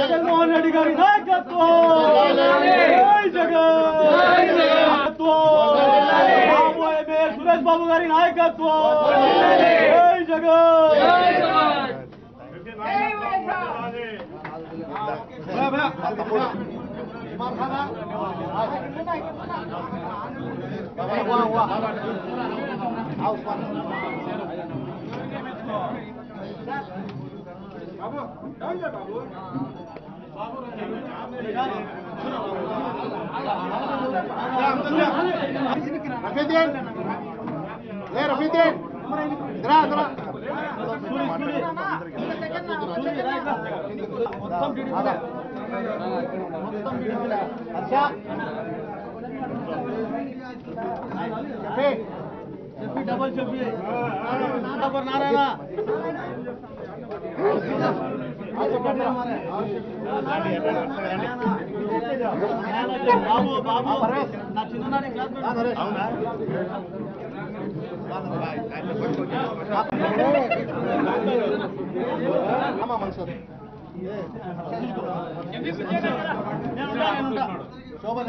జగన్మోహన్ రెడ్డి గారి నాయకత్వం జై జగన్ నాయకత్వం రాబోయే మేయర్ సురేష్ బాబు గారి నాయకత్వం జై జగన్ రఫీద్దీన్ లే రఫీద్దీన్ రా రా మొత్తం బాబు బాబు నా చిన్ననాటి క్లాస్మేట్ అమ్మా మన్సూర్ నేనుంటా, నేనుంటా. శోభన్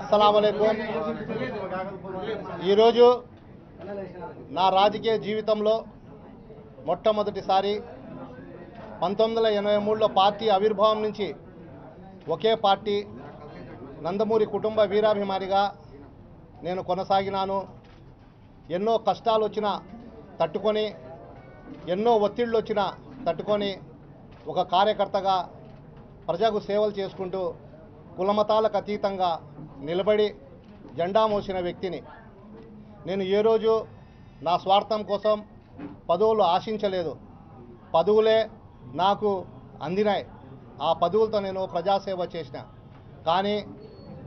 అస్సలం ఈరోజు నా రాజకీయ జీవితంలో మొట్టమొదటిసారి పంతొమ్మిది వందల ఎనభై మూడులో పార్టీ ఆవిర్భావం నుంచి ఒకే పార్టీ నందమూరి కుటుంబ వీరాభిమానిగా నేను కొనసాగినాను. ఎన్నో కష్టాలు వచ్చినా తట్టుకొని ఎన్నో ఒత్తిళ్ళు వచ్చినా తట్టుకొని ఒక కార్యకర్తగా ప్రజలకు సేవలు చేసుకుంటూ కులమతాలకు అతీతంగా నిలబడి జెండా మోసిన వ్యక్తిని నేను ఏ రోజు నా స్వార్థం కోసం పదవులు ఆశించలేదు. పదవులే నాకు అందినాయి. ఆ పదవులతో నేను ప్రజాసేవ చేసిన. కానీ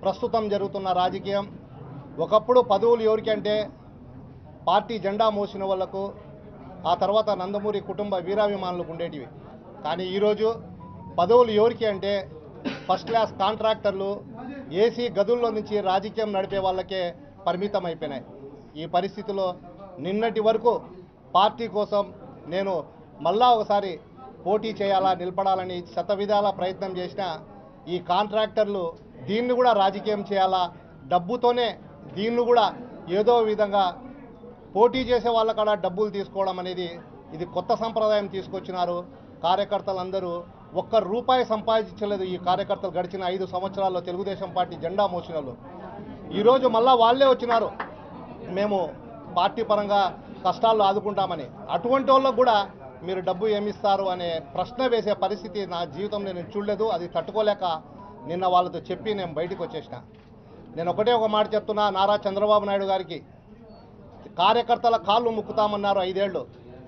ప్రస్తుతం జరుగుతున్న రాజకీయం ఒకప్పుడు పదవులు ఎవరికి అంటే పార్టీ జెండా మోసిన వాళ్ళకు ఆ తర్వాత నందమూరి కుటుంబ వీరాభిమానులకు ఉండేటివి. కానీ ఈరోజు పదవులు ఎవరికి అంటే ఫస్ట్ క్లాస్ కాంట్రాక్టర్లు ఏసీ గదుల్లో నుంచి రాజకీయం నడిపే వాళ్ళకే పరిమితం అయిపోయినాయి ఈ పరిస్థితిలో నిన్నటి వరకు పార్టీ కోసం నేను మళ్ళా ఒకసారి పోటీ చేయాలా నిలబడాలని శతవిధాల ప్రయత్నం చేసిన ఈ కాంట్రాక్టర్లు దీన్ని కూడా రాజకీయం చేయాలా డబ్బుతోనే దీన్ని కూడా ఏదో విధంగా పోటీ చేసే వాళ్ళ డబ్బులు తీసుకోవడం అనేది ఇది కొత్త సంప్రదాయం తీసుకొచ్చినారు. కార్యకర్తలందరూ ఒక్క రూపాయి సంపాదించలేదు ఈ కార్యకర్తలు గడిచిన ఐదు సంవత్సరాల్లో తెలుగుదేశం పార్టీ జెండా మోసిన వాళ్ళు ఈరోజు మళ్ళా వాళ్ళే వచ్చినారు. మేము పార్టీ పరంగా కష్టాల్లో ఆదుకుంటామని. అటువంటి వాళ్ళకు కూడా మీరు డబ్బు ఏమిస్తారు అనే ప్రశ్న వేసే పరిస్థితి నా జీవితంలో నేను చూడలేదు. అది తట్టుకోలేక నిన్న వాళ్ళతో చెప్పి నేను బయటకు వచ్చేసిన. నేను ఒకటే ఒక మాట చెప్తున్నా. నారా చంద్రబాబు నాయుడు గారికి కార్యకర్తల కాళ్ళు ముక్కుతామన్నారు ఐదేళ్ళు.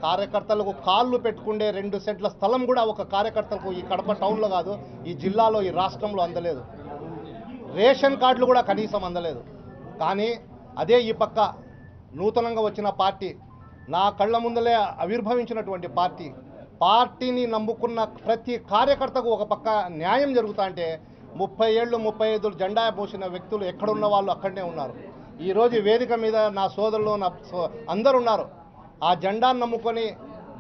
కార్యకర్తలకు కాళ్ళు పెట్టుకుండే రెండు సెంట్ల స్థలం కూడా ఒక కార్యకర్తలకు ఈ కడప టౌన్లో కాదు ఈ జిల్లాలో ఈ రాష్ట్రంలో అందలేదు. రేషన్ కార్డులు కూడా కనీసం అందలేదు. కానీ అదే ఈ పక్క నూతనంగా వచ్చిన పార్టీ నా కళ్ళ ముందలే ఆవిర్భవించినటువంటి పార్టీ పార్టీని నమ్ముకున్న ప్రతి కార్యకర్తకు ఒక పక్క న్యాయం జరుగుతా అంటే ముప్పై ఏళ్ళు ముప్పై ఐదు జెండా మోసిన వ్యక్తులు ఎక్కడున్న వాళ్ళు అక్కడనే ఉన్నారు. ఈరోజు వేదిక మీద నా సోదరులు నా అందరు ఉన్నారు ఆ జెండాను నమ్ముకొని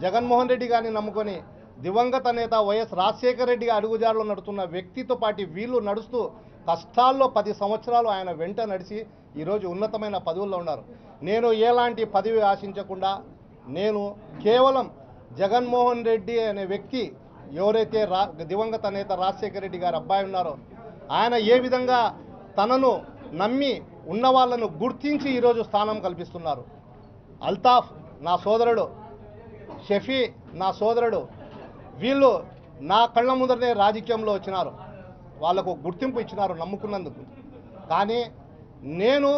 జగన్మోహన్ రెడ్డి గారిని నమ్ముకొని దివంగత నేత వైఎస్ రాజశేఖర రెడ్డి అడుగుజాడలో నడుస్తున్న వ్యక్తితో పాటు వీళ్ళు నడుస్తూ కష్టాల్లో పది సంవత్సరాలు ఆయన వెంట నడిచి ఈరోజు ఉన్నతమైన పదవుల్లో ఉన్నారు. నేను ఎలాంటి పదవి ఆశించకుండా నేను కేవలం జగన్మోహన్ రెడ్డి అనే వ్యక్తి ఎవరైతే రా దివంగత నేత రాజశేఖర రెడ్డి గారు అబ్బాయి ఉన్నారో ఆయన ఏ విధంగా తనను నమ్మి ఉన్న వాళ్ళను గుర్తించి ఈరోజు స్థానం కల్పిస్తున్నారు. అల్తాఫ్ నా సోదరుడు షఫీ నా సోదరుడు వీళ్ళు నా కళ్ళ ముందరనే రాజకీయంలో వచ్చినారు. వాళ్ళకు గుర్తింపు ఇచ్చినారు నమ్ముకున్నందుకు. కానీ నేను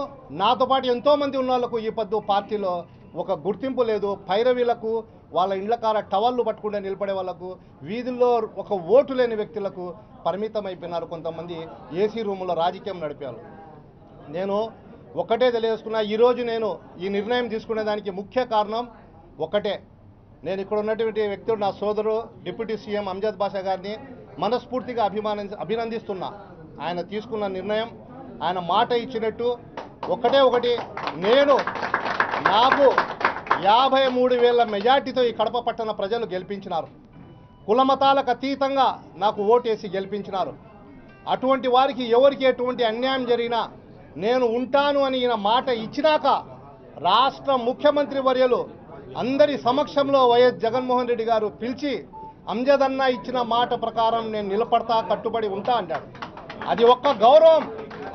నాతో పాటు ఎంతోమంది ఉన్న వాళ్ళకు ఈ పొద్దు పార్టీలో ఒక గుర్తింపు లేదు. పైరవీలకు వాళ్ళ ఇండ్లకార టవర్లు టవల్లు పట్టుకుంటే నిలబడే వాళ్ళకు వీధుల్లో ఒక ఓటు లేని వ్యక్తులకు పరిమితం అయిపోయినారు కొంతమంది ఏసీ రూములో రాజకీయం నడిపారు. నేను ఒకటే తెలియజేసుకున్నా ఈరోజు నేను ఈ నిర్ణయం తీసుకునే దానికి ముఖ్య కారణం ఒకటే. నేను ఇక్కడ ఉన్నటువంటి వ్యక్తుడు నా సోదరు డిప్యూటీ సీఎం అంజద్ బాషా గారిని మనస్ఫూర్తిగా అభిమాని అభినందిస్తున్నా. ఆయన తీసుకున్న నిర్ణయం ఆయన మాట ఇచ్చినట్టు ఒకటే ఒకటి. నేను నాకు యాభై మూడు వేల మెజార్టీతో ఈ కడప పట్టణ ప్రజలు గెలిపించినారు. కులమతాలకు అతీతంగా నాకు ఓటేసి గెలిపించినారు. అటువంటి వారికి ఎవరికి ఎటువంటి అన్యాయం జరిగినా నేను ఉంటాను అని ఈయన మాట ఇచ్చినాక రాష్ట్ర ముఖ్యమంత్రి వర్యలు అందరి సమక్షంలో వైఎస్ జగన్మోహన్ రెడ్డి గారు పిలిచి అంజదన్న ఇచ్చిన మాట ప్రకారం నేను నిలబడతా కట్టుబడి ఉంటా అంటాడు అది ఒక్క గౌరవం.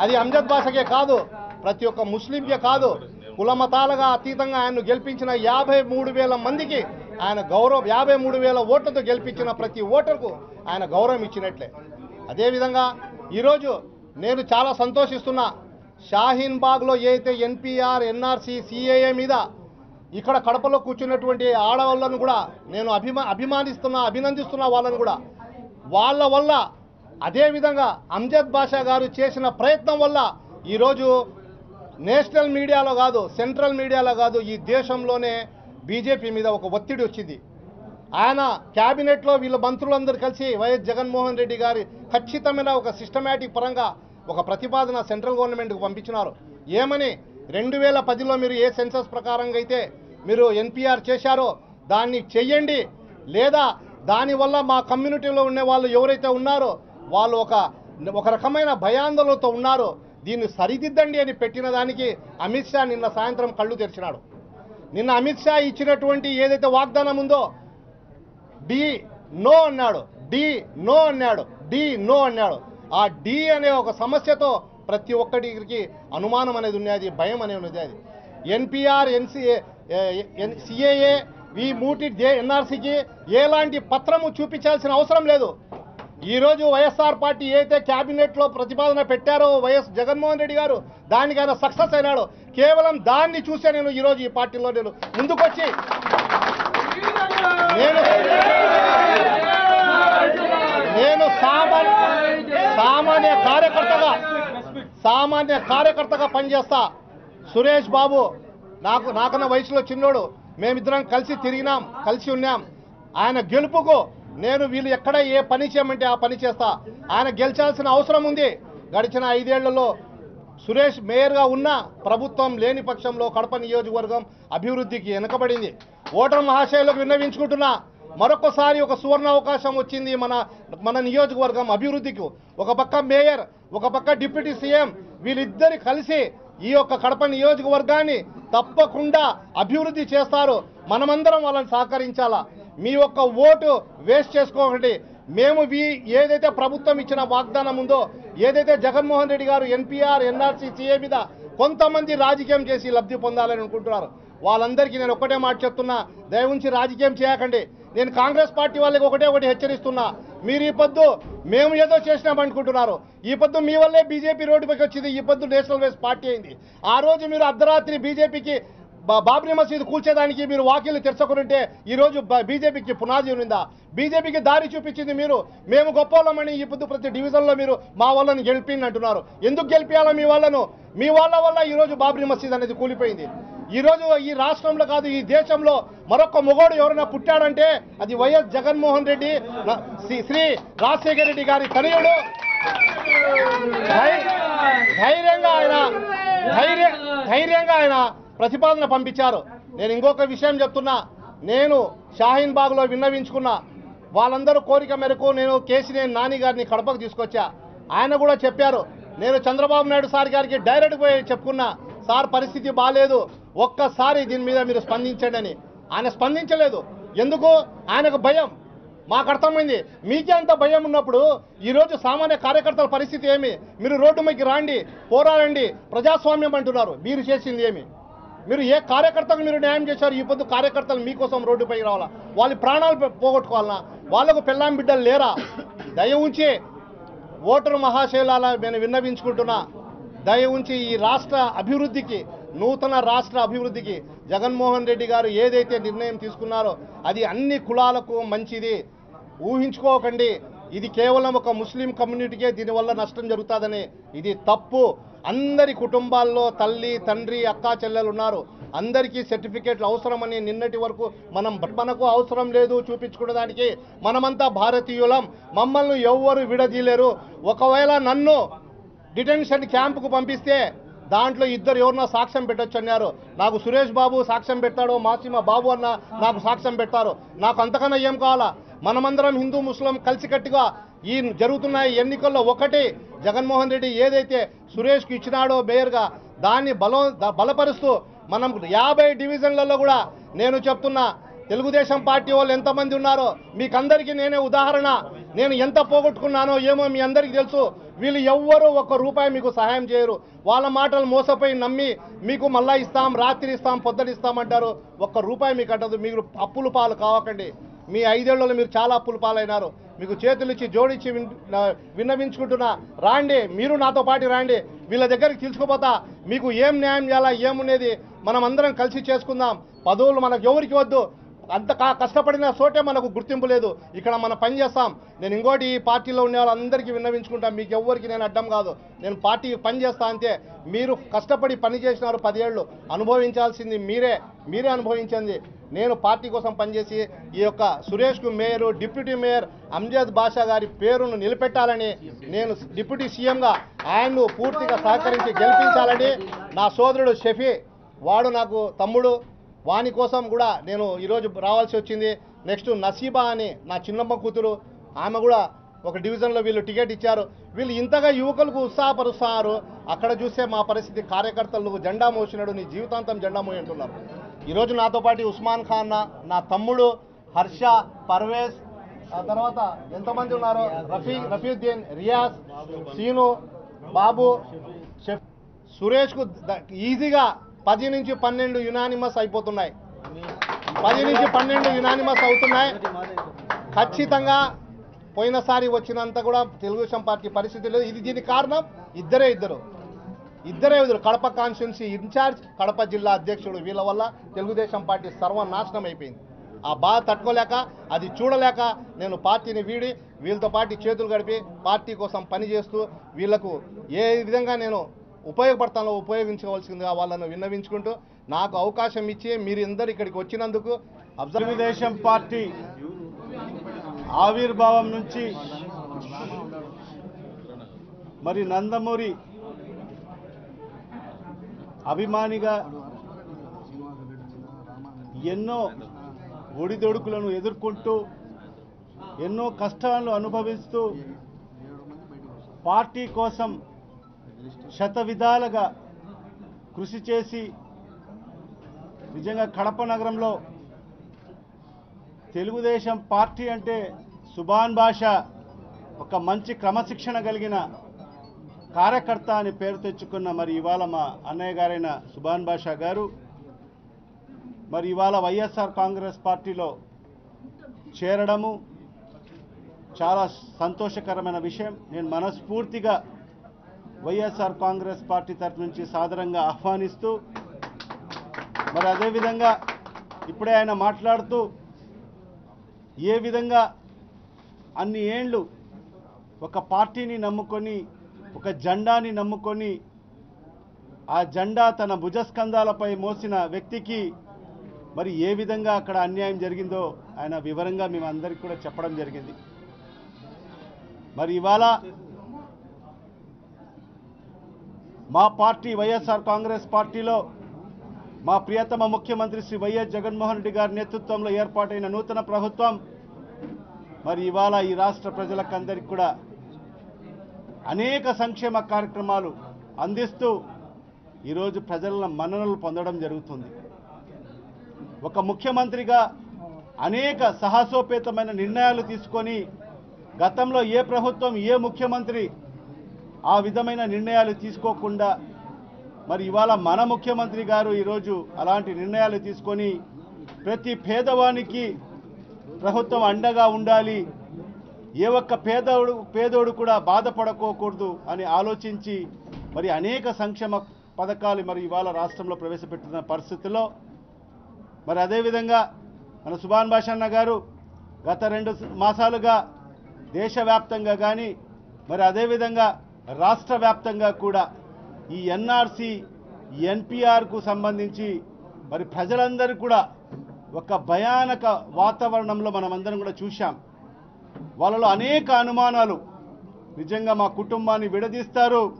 అది అంజద్ భాషకే కాదు ప్రతి ఒక్క ముస్లింకే కాదు. కులమతాలుగా అతీతంగా ఆయన్ను గెలిపించిన యాభై మూడు వేల మందికి ఆయన గౌరవం యాభై మూడు వేల ఓట్లతో గెలిపించిన ప్రతి ఓటర్కు ఆయన గౌరవం ఇచ్చినట్లే. అదేవిధంగా ఈరోజు నేను చాలా సంతోషిస్తున్నా. షాహీన్ బాగ్లో ఏదైతే ఎన్పిఆర్ ఎన్ఆర్సీ సిఏఏ మీద ఇక్కడ కడపలో కూర్చున్నటువంటి ఆడవాళ్ళను కూడా నేను అభిమా అభిమానిస్తున్నా అభినందిస్తున్నా వాళ్ళను కూడా. వాళ్ళ వల్ల అదేవిధంగా అంజద్ బాషా గారు చేసిన ప్రయత్నం వల్ల ఈరోజు నేషనల్ మీడియాలో కాదు సెంట్రల్ మీడియాలో కాదు ఈ దేశంలోనే బీజేపీ మీద ఒక ఒత్తిడి వచ్చింది. ఆయన క్యాబినెట్లో వీళ్ళ మంత్రులందరూ కలిసి వైఎస్ జగన్మోహన్ రెడ్డి గారి ఖచ్చితమైన ఒక సిస్టమేటిక్ పరంగా ఒక ప్రతిపాదన సెంట్రల్ గవర్నమెంట్కి పంపించినారు. ఏమని? రెండు వేల పదిలో మీరు ఏ సెన్సస్ ప్రకారంగా అయితే మీరు ఎన్పిఆర్ చేశారో దాన్ని చెయ్యండి. లేదా దానివల్ల మా కమ్యూనిటీలో ఉండే వాళ్ళు ఎవరైతే ఉన్నారో వాళ్ళు ఒక ఒక రకమైన భయాందోళనతో ఉన్నారో. దీన్ని సరిదిద్దండి అని పెట్టిన దానికి అమిత్ షా నిన్న సాయంత్రం కళ్ళు తెరిచినాడు. నిన్న అమిత్ షా ఇచ్చినటువంటి ఏదైతే వాగ్దానం ఉందో డి నో అన్నాడు. డి నో అన్నాడు. డి నో అన్నాడు. ఆ డి అనే ఒక సమస్యతో ప్రతి ఒక్కరికి అనుమానం అనేది ఉన్నది భయం అనేది ఉన్నది అది. ఎన్పిఆర్ ఎన్సిఏ సిఏఏ ఈ మూటి ఎన్ఆర్సీకి ఎలాంటి పత్రము చూపించాల్సిన అవసరం లేదు. ఈరోజు వైఎస్ఆర్ పార్టీ ఏదైతే క్యాబినెట్లో ప్రతిపాదన పెట్టారో వైఎస్ జగన్మోహన్ రెడ్డి గారు దానికి ఆయన సక్సెస్ అయినాడు. కేవలం దాన్ని చూసే నేను ఈరోజు ఈ పార్టీలో నేను ముందుకొచ్చి నేను సామాన్య సామాన్య కార్యకర్తగా సామాన్య కార్యకర్తగా పనిచేస్తా సురేష్ బాబు. నాకు నాకన్నా వయసులో చిన్నోడు. మేమిద్దరం కలిసి తిరిగినాం కలిసి ఉన్నాం. ఆయన గెలుపుకు నేను వీళ్ళు ఎక్కడ ఏ పని చేయమంటే ఆ పని చేస్తా. ఆయన గెలిచాల్సిన అవసరం ఉంది. గడిచిన ఐదేళ్ళలో సురేష్ మేయర్గా ఉన్న ప్రభుత్వం లేని పక్షంలో కడప నియోజకవర్గం అభివృద్ధికి వెనకబడింది. ఓటర్ మహాశయులకు విన్నవించుకుంటున్నా. మరొకసారి ఒక సువర్ణ అవకాశం వచ్చింది మన మన నియోజకవర్గం అభివృద్ధికి. ఒక పక్క మేయర్ ఒక పక్క డిప్యూటీ సీఎం వీళ్ళిద్దరు కలిసి ఈ యొక్క కడప నియోజకవర్గాన్ని తప్పకుండా అభివృద్ధి చేస్తారు. మనమందరం వాళ్ళని సహకరించాలా? మీ యొక్క ఓటు వేస్ట్ చేసుకోకండి. మేము వీ ఏదైతే ప్రభుత్వం ఇచ్చిన వాగ్దానం ఉందో ఏదైతే జగన్మోహన్ రెడ్డి గారు ఎన్పిఆర్ ఎన్ఆర్సీ సీఏ మీద కొంతమంది రాజకీయం చేసి లబ్ధి పొందాలని అనుకుంటున్నారు. వాళ్ళందరికీ నేను ఒక్కటే మాట చెప్తున్నా దయవుంచి రాజకీయం చేయకండి. నేను కాంగ్రెస్ పార్టీ వాళ్ళకి ఒకటే ఒకటి హెచ్చరిస్తున్నా. మీరు ఈ పొద్దు మేము ఏదో చేసినాం అనుకుంటున్నారు. ఈ పొద్దు మీ వల్లే బీజేపీ రోడ్డుపైకి వచ్చింది. ఈ పొద్దు నేషనల్ వేస్ పార్టీ అయింది. ఆ రోజు మీరు అర్ధరాత్రి బీజేపీకి బాబ్రీ మసీదు కూల్చేదానికి మీరు వాకిలు తెరచుకుంటే ఈ రోజు బీజేపీకి పునాది ఉందా బీజేపీకి దారి చూపించింది మీరు. మేము గొప్పవాళ్ళమని ఈ పొద్దు ప్రతి డివిజన్లో మీరు మా వాళ్ళని గెలిపిండి అంటున్నారు. ఎందుకు గెలిపించాలా మీ వాళ్ళను? మీ వాళ్ళ వల్ల ఈరోజు బాబ్రీ మసీద్ అనేది కూలిపోయింది. ఈరోజు ఈ రాష్ట్రంలో కాదు ఈ దేశంలో మరొక మొగోడు ఎవరైనా పుట్టాడంటే అది వైఎస్ జగన్మోహన్ రెడ్డి శ్రీ శ్రీ రాజశేఖర రెడ్డి గారి తనయుడు. ధైర్యంగా ఆయన ధైర్య ధైర్యంగా ఆయన ప్రతిపాదన పంపించారు. నేను ఇంకొక విషయం చెప్తున్నా. నేను షాహీన్ బాగ్లో విన్నవించుకున్నా. వాళ్ళందరూ కోరిక మేరకు నేను కేసీనేని నాని గారిని కడపకు తీసుకొచ్చా. ఆయన కూడా చెప్పారు. నేను చంద్రబాబు నాయుడు సార్ గారికి డైరెక్ట్ పోయి చెప్పుకున్నా. సార్ పరిస్థితి బాగాలేదు ఒక్కసారి దీని మీద మీరు స్పందించండి అని. ఆయన స్పందించలేదు. ఎందుకు? ఆయనకు భయం. మాకు అర్థమైంది. మీకే అంత భయం ఉన్నప్పుడు ఈరోజు సామాన్య కార్యకర్తల పరిస్థితి ఏమి? మీరు రోడ్డు మీకు రాండి పోరాడండి ప్రజాస్వామ్యం అంటున్నారు. మీరు చేసింది ఏమి? మీరు ఏ కార్యకర్తకు మీరు న్యాయం చేశారు? ఈ పొద్దు కార్యకర్తలు మీకోసం రోడ్డుపై రావాలా? వాళ్ళ ప్రాణాలు పోగొట్టుకోవాలన్నా వాళ్ళకు పెళ్ళాం బిడ్డలు లేరా? దయ ఉంచి ఓటరు మహాశైలాల నేను విన్నవించుకుంటున్నా. దయ ఉంచి ఈ రాష్ట్ర అభివృద్ధికి నూతన రాష్ట్ర అభివృద్ధికి జగన్మోహన్ రెడ్డి గారు ఏదైతే నిర్ణయం తీసుకున్నారో అది అన్ని కులాలకు మంచిది. ఊహించుకోకండి. ఇది కేవలం ఒక ముస్లిం కమ్యూనిటీకే దీనివల్ల నష్టం జరుగుతుందని. ఇది తప్పు. అందరి కుటుంబాల్లో తల్లి తండ్రి అక్క చెల్లెలు ఉన్నారు. అందరికీ సర్టిఫికేట్లు అవసరమని నిన్నటి వరకు మనం మనకు అవసరం లేదు చూపించుకోవడానికి మనమంతా భారతీయులం. మమ్మల్ని ఎవ్వరు విడదీయలేరు. ఒకవేళ నన్ను డిటెన్షన్ క్యాంపుకు పంపిస్తే దాంట్లో ఇద్దరు ఎవరన్నా సాక్ష్యం పెట్టొచ్చు అన్నారు. నాకు సురేష్ బాబు సాక్ష్యం పెట్టాడు మాసిమ బాబు అన్న నాకు సాక్ష్యం పెట్టారు నాకు అంతకన్నా ఏం కావాలా? మనమందరం హిందూ ముస్లిం కలిసికట్టుగా ఈ జరుగుతున్న ఈ ఎన్నికల్లో ఒకటి జగన్మోహన్ రెడ్డి ఏదైతే సురేష్కి ఇచ్చినాడో మేయర్గా దాన్ని బలం బలపరుస్తూ మనం యాభై డివిజన్లలో కూడా నేను చెప్తున్నా తెలుగుదేశం పార్టీ వాళ్ళు ఎంతమంది ఉన్నారో మీకందరికీ నేనే ఉదాహరణ. నేను ఎంత పోగొట్టుకున్నానో ఏమో మీ అందరికీ తెలుసు. వీళ్ళు ఎవ్వరూ ఒక్క రూపాయి మీకు సహాయం చేయరు. వాళ్ళ మాటలు మోసపోయి నమ్మి మీకు మళ్ళా ఇస్తాం రాత్రి ఇస్తాం పొద్దున అంటారు. ఒక్క రూపాయి మీకు అంటదు. మీరు అప్పులు పాలు కావకండి. మీ ఐదేళ్ళలో మీరు చాలా అప్పులు పాలైనారు. మీకు చేతులు ఇచ్చి జోడించి విన్ విన్నవించుకుంటున్నా. రాండి మీరు నాతో పాటు రాండి. వీళ్ళ దగ్గరికి తీసుకుపోతా. మీకు ఏం న్యాయం చేయాలా ఏమునేది మనం అందరం కలిసి చేసుకుందాం. పదవులు మనకు ఎవరికి వద్దు. అంత కా- కష్టపడిన చోటే మనకు గుర్తింపు లేదు. ఇక్కడ మనం పని చేస్తాం. నేను ఇంకోటి ఈ పార్టీలో ఉండే వాళ్ళందరికీ విన్నవించుకుంటాను మీకు ఎవ్వరికి నేను అడ్డం కాదు. నేను పార్టీకి పని చేస్తా అంతే మీరు కష్టపడి పని చేసినారు పదేళ్ళు. అనుభవించాల్సింది మీరే మీరే అనుభవించింది నేను పార్టీ కోసం పనిచేసి ఈ యొక్క సురేష్కు mayor deputy mayor Anjad Basha గారి పేరును నిలబెట్టాలని నేను డిప్యూటీ సీఎంగా ఆయన్ను పూర్తిగా సహకరించి గెలిపించాలని నా సోదరుడు షఫీ వాడు నాకు తమ్ముడు వాని కోసం కూడా నేను ఈరోజు రావాల్సి వచ్చింది. నెక్స్ట్ నసీబా అని నా చిన్నమ్మ కూతురు ఆమె కూడా ఒక డివిజన్లో వీళ్ళు టికెట్ ఇచ్చారు. వీళ్ళు ఇంతగా యువకులకు ఉత్సాహపరుస్తున్నారు. అక్కడ చూస్తే మా పరిస్థితి కార్యకర్తలు జెండా మోసినాడు నీ జీవితాంతం జెండా మోయంటున్నారు ఈరోజు నాతో పాటు ఉస్మాన్ ఖాన్ నా తమ్ముడు హర్ష పర్వేజ్ ఆ తర్వాత ఎంతమంది ఉన్నారు? రఫీ రఫీద్దీన్ రియాజ్ సీను బాబు షెఫ్ సురేష్కు ఈజీగా పది నుంచి పన్నెండు యునానిమస్ అయిపోతున్నాయి. పది నుంచి పన్నెండు యునానిమస్ అవుతున్నాయి. ఖచ్చితంగా పోయినసారి వచ్చినంత కూడా తెలుగుదేశం పార్టీ పరిస్థితి లేదు. ఇది దీనికి కారణం ఇద్దరే ఇద్దరు. ఇద్దరే ఇద్దరు. కడప కాన్స్టిట్యున్సీ ఇన్ఛార్జ్ కడప జిల్లా అధ్యక్షుడు వీళ్ళ వల్ల తెలుగుదేశం పార్టీ సర్వనాశనం అయిపోయింది. ఆ బాధ తట్టుకోలేక అది చూడలేక నేను పార్టీని వీడి వీళ్ళతో పాటు చేతులు గడిపి పార్టీ కోసం పనిచేస్తూ వీళ్ళకు ఏ విధంగా నేను ఉపయోగపడతాలో ఉపయోగించవలసిందిగా వాళ్ళను విన్నవించుకుంటూ నాకు అవకాశం ఇచ్చి మీరు ఇద్దరు ఇక్కడికి వచ్చినందుకు అబ్జర్వ్ తెలుగుదేశం పార్టీ ఆవిర్భావం నుంచి మరి నందమూరి అభిమానిగా ఎన్నో ఒడిదొడుకులను ఎదుర్కొంటూ ఎన్నో కష్టాలను అనుభవిస్తూ పార్టీ కోసం శత విధాలుగా కృషి చేసి నిజంగా కడప నగరంలో తెలుగుదేశం పార్టీ అంటే సుభాన్ భాష ఒక మంచి క్రమశిక్షణ కలిగిన కార్యకర్త అని పేరు తెచ్చుకున్న మరి ఇవాళ మా అన్నయ్య గారైన సుభాన్ భాషా గారు మరి ఇవాళ వైఎస్ఆర్ కాంగ్రెస్ పార్టీలో చేరడము చాలా సంతోషకరమైన విషయం. నేను మనస్ఫూర్తిగా వైఎస్ఆర్ కాంగ్రెస్ పార్టీ తరఫు నుంచి సాదరంగా ఆహ్వానిస్తూ మరి అదేవిధంగా ఇప్పుడే ఆయన మాట్లాడుతూ ఏ విధంగా అన్ని ఏండ్లు ఒక పార్టీని నమ్ముకొని ఒక జెండాని నమ్ముకొని ఆ జెండా తన భుజస్కంధాలపై మోసిన వ్యక్తికి మరి ఏ విధంగా అక్కడ అన్యాయం జరిగిందో ఆయన వివరంగా మేము అందరికీ కూడా చెప్పడం జరిగింది. మరి ఇవాళ మా పార్టీ వైఎస్ఆర్ కాంగ్రెస్ పార్టీలో మా ప్రియతమ ముఖ్యమంత్రి శ్రీ వైఎస్ జగన్మోహన్ రెడ్డి గారి నేతృత్వంలో ఏర్పాటైన నూతన ప్రభుత్వం మరి ఇవాళ ఈ రాష్ట్ర ప్రజలకందరికీ కూడా అనేక సంక్షేమ కార్యక్రమాలు అందిస్తూ ఈరోజు ప్రజల మన్ననలు పొందడం జరుగుతుంది. ఒక ముఖ్యమంత్రిగా అనేక సాహసోపేతమైన నిర్ణయాలు తీసుకొని గతంలో ఏ ప్రభుత్వం ఏ ముఖ్యమంత్రి ఆ విధమైన నిర్ణయాలు తీసుకోకుండా మరి ఇవాళ మన ముఖ్యమంత్రి గారు ఈరోజు అలాంటి నిర్ణయాలు తీసుకొని ప్రతి పేదవానికి ప్రభుత్వం అండగా ఉండాలి ఏ ఒక్క పేదోడు పేదోడు కూడా బాధపడకోకూడదు అని ఆలోచించి మరి అనేక సంక్షేమ పథకాలు మరి ఇవాళ రాష్ట్రంలో ప్రవేశపెట్టిన పరిస్థితుల్లో మరి అదేవిధంగా మన సుభాన్ భాషన్న గారు గత రెండు మాసాలుగా దేశవ్యాప్తంగా కానీ మరి అదేవిధంగా రాష్ట్ర వ్యాప్తంగా కూడా ఈ ఎన్ఆర్సి ఎన్పిఆర్కు సంబంధించి మరి ప్రజలందరూ కూడా ఒక భయానక వాతావరణంలో మనమందరం కూడా చూశాం. వాళ్ళలో అనేక అనుమానాలు. నిజంగా మా కుటుంబాన్ని విడదీస్తారు.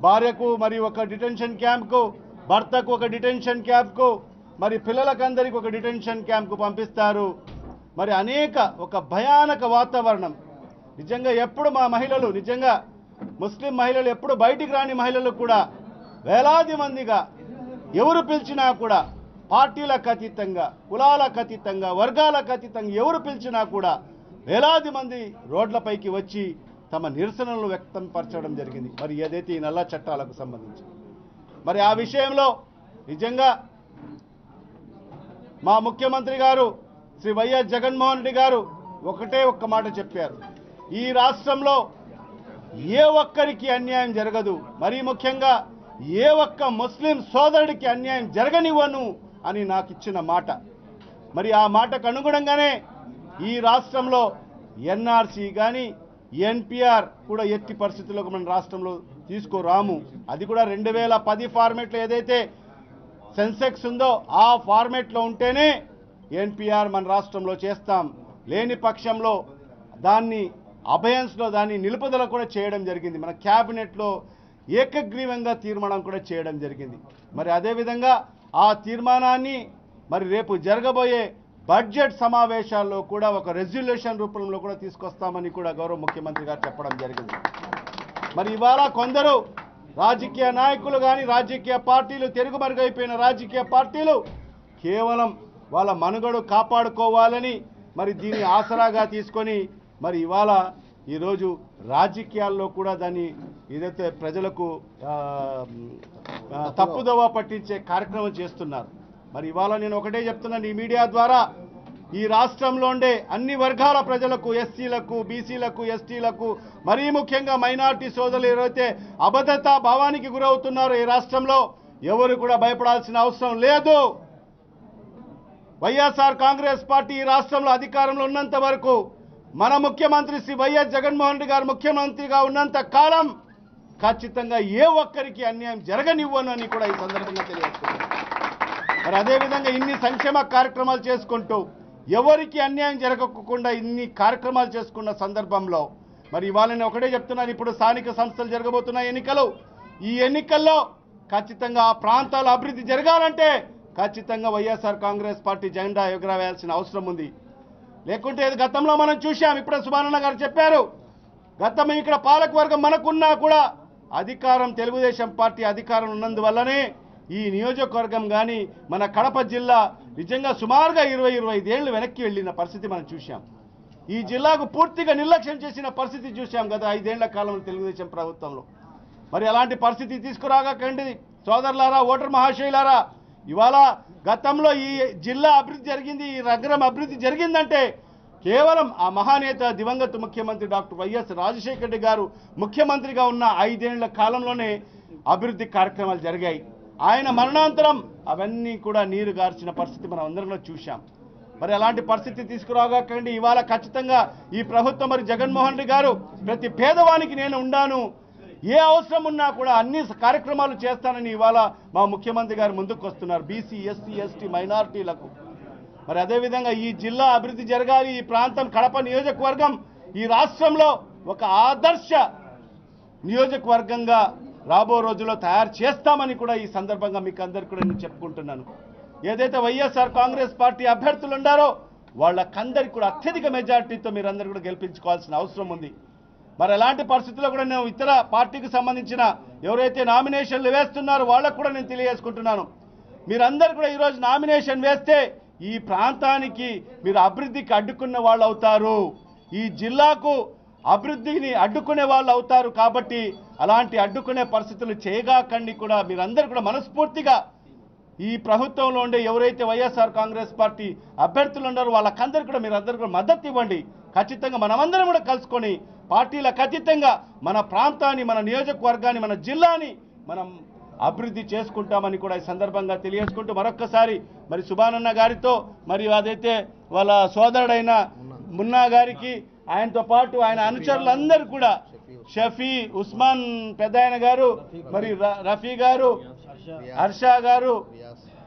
భార్యకు మరి ఒక డిటెన్షన్ క్యాంప్కు భర్తకు ఒక డిటెన్షన్ క్యాంప్కు మరి పిల్లలకందరికి ఒక డిటెన్షన్ క్యాంప్కు పంపిస్తారు. మరి అనేక ఒక భయానక వాతావరణం. నిజంగా ఎప్పుడు మా మహిళలు నిజంగా ముస్లిం మహిళలు ఎప్పుడు బయటికి రాని మహిళలు కూడా వేలాది మందిగా ఎవరు పిలిచినా కూడా పార్టీలకు అతీతంగా కులాలకు అతీతంగా వర్గాలకు అతీతంగా ఎవరు పిలిచినా కూడా వేలాది మంది రోడ్లపైకి వచ్చి తమ నిరసనలు వ్యక్తం పరచడం జరిగింది. మరి ఏదైతే ఈ నల్ల చట్టాలకు సంబంధించి? మరి ఆ విషయంలో నిజంగా మా ముఖ్యమంత్రి గారు శ్రీ వైఎస్ జగన్మోహన్ రెడ్డి గారు ఒకటే ఒక్క మాట చెప్పారు. ఈ రాష్ట్రంలో ఏ ఒక్కరికి అన్యాయం జరగదు. మరీ ముఖ్యంగా ఏ ఒక్క ముస్లిం సోదరుడికి అన్యాయం జరగనివ్వను అని నాకు ఇచ్చిన మాట. మరి ఆ మాటకు అనుగుణంగానే ఈ రాష్ట్రంలో ఎన్ఆర్సీ కానీ ఎన్పిఆర్ కూడా ఎట్టి పరిస్థితుల్లో మన రాష్ట్రంలో తీసుకురాము. అది కూడా రెండు వేల పది ఫార్మేట్లో ఏదైతే సెన్సెక్స్ ఉందో ఆ ఫార్మేట్లో ఉంటేనే ఎన్పిఆర్ మన రాష్ట్రంలో చేస్తాం. లేని పక్షంలో దాన్ని అభయన్స్లో దాన్ని నిలుపుదల కూడా చేయడం జరిగింది. మన క్యాబినెట్లో ఏకగ్రీవంగా తీర్మానం కూడా చేయడం జరిగింది. మరి అదేవిధంగా ఆ తీర్మానాన్ని మరి రేపు జరగబోయే బడ్జెట్ సమావేశాల్లో కూడా ఒక రెజ్యులేషన్ రూపంలో కూడా తీసుకొస్తామని కూడా గౌరవ ముఖ్యమంత్రి గారు చెప్పడం జరిగింది. మరి ఇవాళ కొందరు రాజకీయ నాయకులు కానీ రాజకీయ పార్టీలు తెరుగుమరుగైపోయిన రాజకీయ పార్టీలు కేవలం వాళ్ళ మనుగడు కాపాడుకోవాలని మరి దీన్ని ఆసరాగా తీసుకొని మరి ఇవాళ ఈరోజు రాజకీయాల్లో కూడా దాన్ని ఏదైతే ప్రజలకు తప్పుదోవ పట్టించే కార్యక్రమం చేస్తున్నారు. మరి ఇవాళ నేను ఒకటే చెప్తున్నాను ఈ మీడియా ద్వారా ఈ రాష్ట్రంలో ఉండే అన్ని వర్గాల ప్రజలకు ఎస్సీలకు బీసీలకు ఎస్టీలకు మరీ ముఖ్యంగా మైనార్టీ సోదరులు ఎవరైతే అభద్రతా భావానికి గురవుతున్నారో ఈ రాష్ట్రంలో ఎవరు కూడా భయపడాల్సిన అవసరం లేదు. వైఎస్ఆర్ కాంగ్రెస్ పార్టీ ఈ రాష్ట్రంలో అధికారంలో ఉన్నంత వరకు మన ముఖ్యమంత్రి శ్రీ వైఎస్ జగన్మోహన్ రెడ్డి గారు ముఖ్యమంత్రిగా ఉన్నంత కాలం ఖచ్చితంగా ఏ ఒక్కరికి అన్యాయం జరగనివ్వను అని కూడా ఈ సందర్భంగా తెలియజేస్తున్నాను మరి అదేవిధంగా ఇన్ని సంక్షేమ కార్యక్రమాలు చేసుకుంటూ ఎవరికి అన్యాయం జరగకుండా ఇన్ని కార్యక్రమాలు చేసుకున్న సందర్భంలో మరి ఇవాళ నేను ఒకటే చెప్తున్నాను ఇప్పుడు స్థానిక సంస్థలు జరగబోతున్న ఎన్నికలు. ఈ ఎన్నికల్లో ఖచ్చితంగా ఆ ప్రాంతాల అభివృద్ధి జరగాలంటే ఖచ్చితంగా వైఎస్ఆర్ కాంగ్రెస్ పార్టీ జెండా ఎగురవేయాల్సిన అవసరం ఉంది. లేకుంటే ఇది గతంలో మనం చూశాం. ఇప్పుడే సుమానన్న గారు చెప్పారు. గతం ఇక్కడ పాలకవర్గం మనకున్నా కూడా అధికారం తెలుగుదేశం పార్టీ అధికారం ఉన్నందువల్లనే ఈ నియోజకవర్గం కానీ మన కడప జిల్లా నిజంగా సుమారుగా ఇరవై ఇరవై ఐదేళ్ళు వెనక్కి వెళ్ళిన పరిస్థితి మనం చూశాం. ఈ జిల్లాకు పూర్తిగా నిర్లక్ష్యం చేసిన పరిస్థితి చూశాం గత ఐదేళ్ళ కాలంలో తెలుగుదేశం ప్రభుత్వంలో. మరి అలాంటి పరిస్థితి తీసుకురాగకండి సోదరులారా ఓటర్ మహాశయులారా. ఇవాళ గతంలో ఈ జిల్లా అభివృద్ధి జరిగింది ఈ నగరం అభివృద్ధి జరిగిందంటే కేవలం ఆ మహానేత దివంగత ముఖ్యమంత్రి డాక్టర్ వైఎస్ రాజశేఖర రెడ్డి గారు ముఖ్యమంత్రిగా ఉన్న ఐదేళ్ళ కాలంలోనే అభివృద్ధి కార్యక్రమాలు జరిగాయి. ఆయన మరణాంతరం అవన్నీ కూడా నీరు గార్చిన పరిస్థితి మనం అందరం కూడా చూశాం. మరి అలాంటి పరిస్థితి తీసుకురాగాకండి. ఇవాళ ఖచ్చితంగా ఈ ప్రభుత్వం మరి జగన్మోహన్ రెడ్డి గారు ప్రతి పేదవానికి నేను ఉండాను ఏ అవసరం ఉన్నా కూడా అన్ని కార్యక్రమాలు చేస్తానని ఇవాళ మా ముఖ్యమంత్రి గారు ముందుకు వస్తున్నారు. బీసీ ఎస్సీ ఎస్టీ మైనారిటీలకు. మరి అదేవిధంగా ఈ జిల్లా అభివృద్ధి జరగాలి. ఈ ప్రాంతం కడప నియోజకవర్గం. ఈ రాష్ట్రంలో ఒక ఆదర్శ నియోజకవర్గంగా రాబో రోజుల్లో తయారు చేస్తామని కూడా ఈ సందర్భంగా మీకు అందరికీ కూడా నేను చెప్పుకుంటున్నాను. ఏదైతే వైఎస్ఆర్ కాంగ్రెస్ పార్టీ అభ్యర్థులు ఉండారో వాళ్ళకందరికీ కూడా అత్యధిక మెజార్టీతో మీరందరూ కూడా గెలిపించుకోవాల్సిన అవసరం ఉంది. మరి అలాంటి పరిస్థితుల్లో కూడా నేను ఇతర పార్టీకి సంబంధించిన ఎవరైతే నామినేషన్లు వేస్తున్నారో వాళ్ళకు కూడా నేను తెలియజేసుకుంటున్నాను. మీరందరూ కూడా ఈరోజు నామినేషన్ వేస్తే ఈ ప్రాంతానికి మీరు అభివృద్ధికి అడ్డుకున్న వాళ్ళు అవుతారు. ఈ జిల్లాకు అభివృద్ధిని అడ్డుకునే వాళ్ళు అవుతారు కాబట్టి అలాంటి అడ్డుకునే పరిస్థితులు చేయగాకండి కూడా మీరందరూ కూడా మనస్ఫూర్తిగా ఈ ప్రభుత్వంలో ఉండే ఎవరైతే వైఎస్ఆర్ కాంగ్రెస్ పార్టీ అభ్యర్థులు ఉన్నారో వాళ్ళకందరికీ కూడా మీరు అందరూ కూడా మద్దతు ఇవ్వండి. ఖచ్చితంగా మనమందరం కూడా కలుసుకొని పార్టీల ఖచ్చితంగా మన ప్రాంతాన్ని మన నియోజకవర్గాన్ని మన జిల్లాని మనం అభివృద్ధి చేసుకుంటామని కూడా ఈ సందర్భంగా తెలియజేసుకుంటూ మరొక్కసారి మరి సుభానన్న గారితో మరి అదైతే వాళ్ళ సోదరుడైన మున్నా గారికి ఆయనతో పాటు ఆయన అనుచరులందరూ కూడా షఫీ ఉస్మాన్ పెద్దాయన గారు మరి ర- రఫీ గారు హర్ష గారు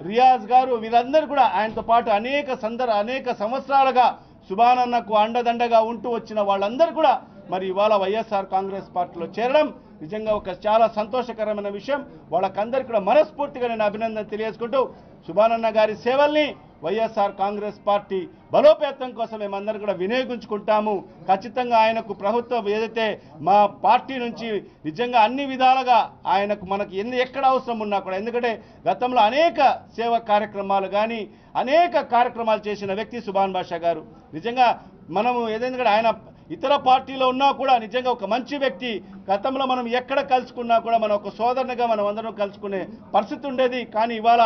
రియాజ్. గారు వీరందరూ కూడా ఆయనతో పాటు అనేక సందర్ అనేక సంవత్సరాలుగా సుభానన్నకు అండదండగా ఉంటూ వచ్చిన వాళ్ళందరూ కూడా మరి ఇవాళ వైఎస్ఆర్ కాంగ్రెస్ పార్టీలో చేరడం నిజంగా ఒక చాలా సంతోషకరమైన విషయం. వాళ్ళకందరికీ కూడా మనస్ఫూర్తిగా నేను అభినందన తెలియజేసుకుంటూ సుభానన్న గారి సేవల్ని వైఎస్ఆర్ కాంగ్రెస్ పార్టీ బలోపేతం కోసం మేమందరం కూడా వినియోగించుకుంటాము. ఖచ్చితంగా ఆయనకు ప్రభుత్వం ఏదైతే మా పార్టీ నుంచి నిజంగా అన్ని విధాలుగా ఆయనకు మనకు ఎన్ని ఎక్కడ అవసరం ఉన్నా కూడా ఎందుకంటే గతంలో అనేక సేవా కార్యక్రమాలు కానీ అనేక కార్యక్రమాలు చేసిన వ్యక్తి సుభాన్ బాషా గారు. నిజంగా మనము ఏదైనా ఆయన ఇతర పార్టీలో ఉన్నా కూడా నిజంగా ఒక మంచి వ్యక్తి గతంలో మనం ఎక్కడ కలుసుకున్నా కూడా మనం ఒక సోదరునిగా మనం అందరం కలుసుకునే పరిస్థితి ఉండేది. కానీ ఇవాళ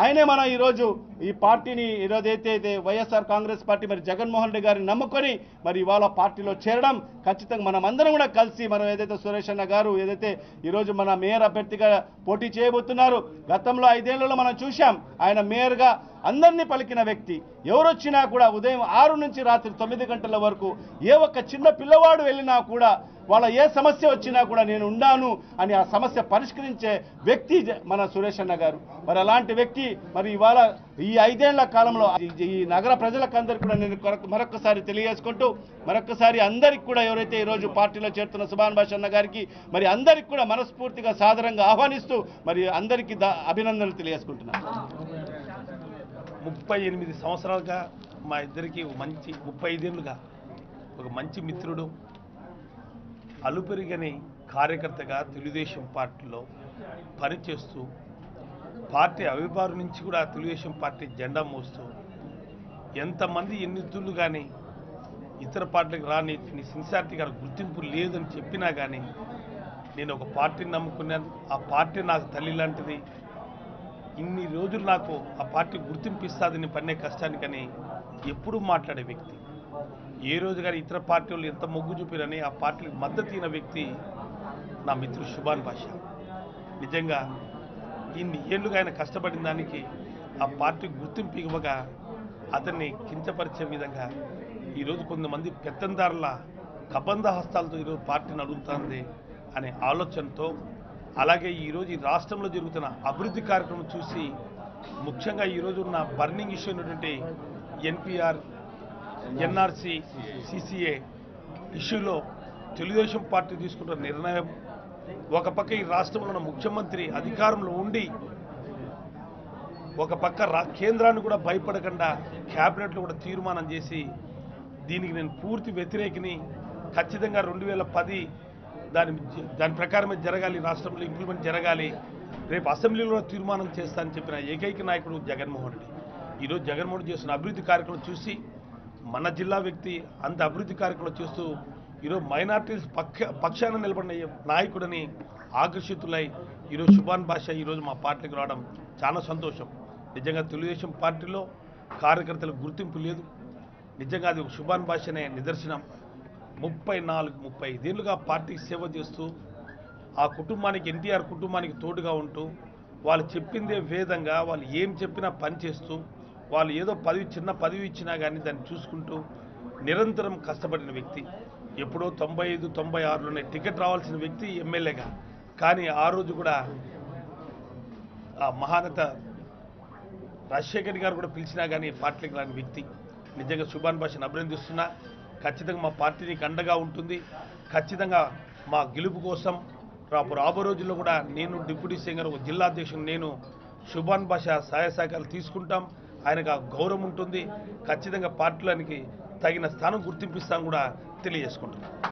ఆయనే మనం ఈరోజు ఈ పార్టీని ఈరోజు అయితే వైఎస్ఆర్ కాంగ్రెస్ పార్టీ మరి జగన్మోహన్ రెడ్డి గారిని నమ్ముకొని మరి ఇవాళ పార్టీలో చేరడం ఖచ్చితంగా మనం అందరం కూడా కలిసి మనం ఏదైతే సురేష్ అన్న గారు ఏదైతే ఈరోజు మన మేయర్ అభ్యర్థిగా పోటీ చేయబోతున్నారు గతంలో ఐదేళ్ళలో మనం చూశాం ఆయన మేయర్గా అందరినీ పలికిన వ్యక్తి. ఎవరొచ్చినా కూడా ఉదయం ఆరు నుంచి రాత్రి తొమ్మిది గంటల వరకు ఏ ఒక్క చిన్న పిల్లవాడు వెళ్ళినా కూడా వాళ్ళ ఏ సమస్య వచ్చినా కూడా నేను ఉన్నాను అని ఆ సమస్య పరిష్కరించే వ్యక్తి మన సురేష్ అన్న గారు. మరి అలాంటి వ్యక్తి మరి ఇవాళ ఈ ఐదేళ్ళ కాలంలో ఈ- నగర ప్రజలకందరికీ కూడా నేను మరొకసారి తెలియజేసుకుంటూ మరొకసారి అందరికి కూడా ఎవరైతే ఈరోజు పార్టీలో చేరుతున్న సుభాన్ భాష అన్న గారికి మరి అందరికి కూడా మనస్ఫూర్తిగా సాదరంగా ఆహ్వానిస్తూ మరి అందరికీ ద- అభినందనలు తెలియజేసుకుంటున్నాను. ముప్పై ఎనిమిది సంవత్సరాలుగా మా ఇద్దరికి మంచి ముప్పై ఐదేళ్ళుగా ఒక మంచి మిత్రుడు అలుపెరిగని కార్యకర్తగా తెలుగుదేశం పార్టీలో పనిచేస్తూ పార్టీ ఆవిర్భావం నుంచి కూడా తెలుగుదేశం పార్టీ జెండా మోస్తూ ఎంతమంది ఎన్నితులు కానీ ఇతర పార్టీలకు రాని నీ సిన్సియారిటీ గారు గుర్తింపు లేదని చెప్పినా కానీ నేను ఒక పార్టీని నమ్ముకున్నాను. ఆ పార్టీ నాకు తల్లి లాంటిది. ఇన్ని రోజులు నాకు ఆ పార్టీ గుర్తింపు ఇస్తుందని పన్నే కష్టానికని ఎప్పుడూ మాట్లాడే వ్యక్తి. ఏ రోజు కానీ ఇతర పార్టీ వాళ్ళు ఎంత మొగ్గు చూపిరని ఆ పార్టీకి మద్దతు వ్యక్తి నా మిత్రుడు శుభాన్ భాష నిజంగా ఇన్ని ఏళ్ళుగా ఆయన కష్టపడిన దానికి ఆ పార్టీ గుర్తింపు ఇవ్వగా అతన్ని కించపరిచే విధంగా ఈరోజు కొంతమంది పెత్తందారుల కబంధ హస్తాలతో ఈరోజు పార్టీని అడుగుతుంది అనే ఆలోచనతో అలాగే ఈరోజు ఈ రాష్ట్రంలో జరుగుతున్న అభివృద్ధి కార్యక్రమం చూసి ముఖ్యంగా ఈరోజు ఉన్న బర్నింగ్ ఇష్యూ ఉన్నటువంటి ఎన్పిఆర్ ఎన్ఆర్సి సిసిఏ ఇష్యూలో తెలుగుదేశం పార్టీ తీసుకుంటున్న నిర్ణయం. ఒక పక్క ఈ రాష్ట్రంలో ఉన్న ముఖ్యమంత్రి అధికారంలో ఉండి ఒక పక్క రా కేంద్రాన్ని కూడా భయపడకుండా క్యాబినెట్లో కూడా తీర్మానం చేసి దీనికి నేను పూర్తి వ్యతిరేకిని ఖచ్చితంగా రెండు వేల పది దాని దాని ప్రకారమే జరగాలి రాష్ట్రంలో ఇంప్లిమెంట్ జరగాలి. రేపు అసెంబ్లీలో తీర్మానం చేస్తానని చెప్పిన ఏకైక నాయకుడు జగన్మోహన్ రెడ్డి. ఈరోజు జగన్మోహన్ చేసిన అభివృద్ధి కార్యక్రమం చూసి మన జిల్లా వ్యక్తి అంత అభివృద్ధి కార్యక్రమాలు చేస్తూ ఈరోజు మైనార్టీస్ పక్ష పక్షాన నిలబడిన నాయకుడని ఆకర్షితులై ఈరోజు శుభాన్ బాషా ఈరోజు మా పార్టీకి రావడం చాలా సంతోషం. నిజంగా తెలుగుదేశం పార్టీలో కార్యకర్తలకు గుర్తింపు లేదు. నిజంగా అది శుభాన్ బాషనే నిదర్శనం. ముప్పై నాలుగు ముప్పై ఐదేళ్ళుగా పార్టీకి సేవ చేస్తూ ఆ కుటుంబానికి ఎన్టీఆర్ కుటుంబానికి తోడుగా ఉంటూ వాళ్ళు చెప్పిందే వేదంగా వాళ్ళు ఏం చెప్పినా పని చేస్తూ వాళ్ళు ఏదో పదవి చిన్న పదవి ఇచ్చినా కానీ దాన్ని చూసుకుంటూ నిరంతరం కష్టపడిన వ్యక్తి. ఎప్పుడో తొంభై ఐదు తొంభై ఆరులోనే టికెట్ రావాల్సిన వ్యక్తి ఎమ్మెల్యేగా. కానీ ఆ రోజు కూడా ఆ మహానత రాజశేఖర్ గారు కూడా పిలిచినా కానీ పార్టీకి రాని వ్యక్తి. నిజంగా సుభాన్ భాషను అభినందిస్తున్నా. ఖచ్చితంగా మా పార్టీ నీకు అండగా ఉంటుంది. ఖచ్చితంగా మా గెలుపు కోసం రాబో రాబో రోజుల్లో కూడా నేను డిప్యూటీ సింగర్ ఒక జిల్లా అధ్యక్షుడు నేను సుభాన్ భాష సహాయ సహకారాలు తీసుకుంటాం. ఆయనకు ఆ గౌరవం ఉంటుంది. ఖచ్చితంగా పార్టీలోనికి తగిన స్థానం గుర్తింపిస్తాను కూడా తెలియజేసుకుంటున్నాను.